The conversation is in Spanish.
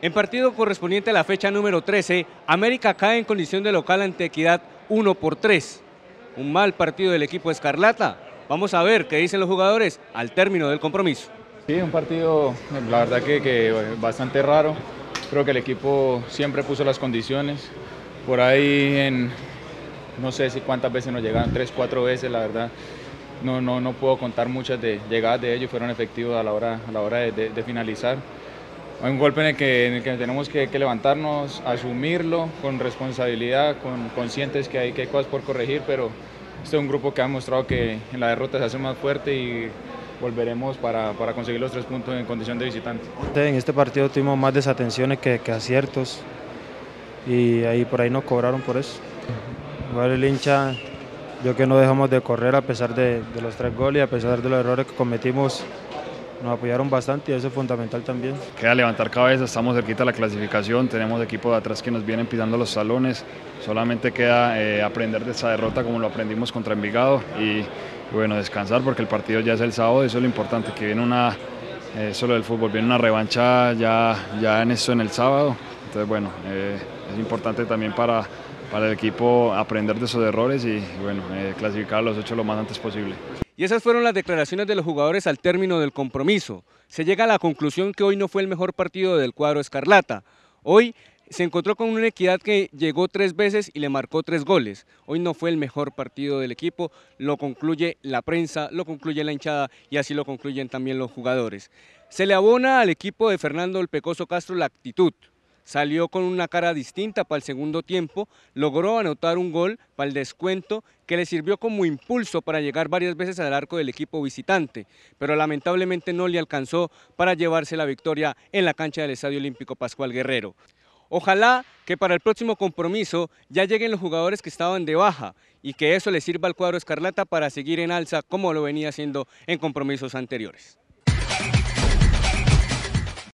En partido correspondiente a la fecha número 13, América cae en condición de local ante Equidad 1 por 3. Un mal partido del equipo Escarlata. Vamos a ver qué dicen los jugadores al término del compromiso. Sí, un partido, la verdad que, que bastante raro. Creo que el equipo siempre puso las condiciones. Por ahí no sé si cuántas veces nos llegaron, tres, cuatro veces, la verdad. No, no, no puedo contar muchas de llegadas de ellos, fueron efectivos a la hora, a la hora de finalizar. Hay un golpe en el que, en el que tenemos que, que, levantarnos, asumirlo con responsabilidad, con conscientes que hay, que hay cosas por corregir, pero este es un grupo que ha demostrado que en la derrota se hace más fuerte y volveremos para, para conseguir los tres puntos en condición de visitante. En este partido tuvimos más desatenciones que, que aciertos y ahí por ahí nos cobraron por eso. Igual el hincha, yo que no dejamos de correr a pesar de, de los tres goles y a pesar de los errores que cometimos, nos apoyaron bastante y eso es fundamental también. Queda levantar cabeza, estamos cerquita de la clasificación, tenemos equipos de atrás que nos vienen pisando los salones, solamente queda eh, aprender de esa derrota como lo aprendimos contra Envigado y, bueno, descansar porque el partido ya es el sábado, eso es lo importante, que viene una, eh, solo del fútbol, viene una revancha ya, ya en eso en el sábado, entonces bueno, eh, es importante también para, para el equipo aprender de esos errores y, bueno, clasificar los ocho lo más antes posible. Y esas fueron las declaraciones de los jugadores al término del compromiso. Se llega a la conclusión que hoy no fue el mejor partido del cuadro Escarlata. Hoy se encontró con una equidad que llegó tres veces y le marcó tres goles. Hoy no fue el mejor partido del equipo, lo concluye la prensa, lo concluye la hinchada y así lo concluyen también los jugadores. Se le abona al equipo de Fernando El Pecoso Castro la actitud, salió con una cara distinta para el segundo tiempo, logró anotar un gol para el descuento que le sirvió como impulso para llegar varias veces al arco del equipo visitante, pero lamentablemente no le alcanzó para llevarse la victoria en la cancha del Estadio Olímpico Pascual Guerrero. Ojalá que para el próximo compromiso ya lleguen los jugadores que estaban de baja y que eso le sirva al cuadro Escarlata para seguir en alza como lo venía haciendo en compromisos anteriores.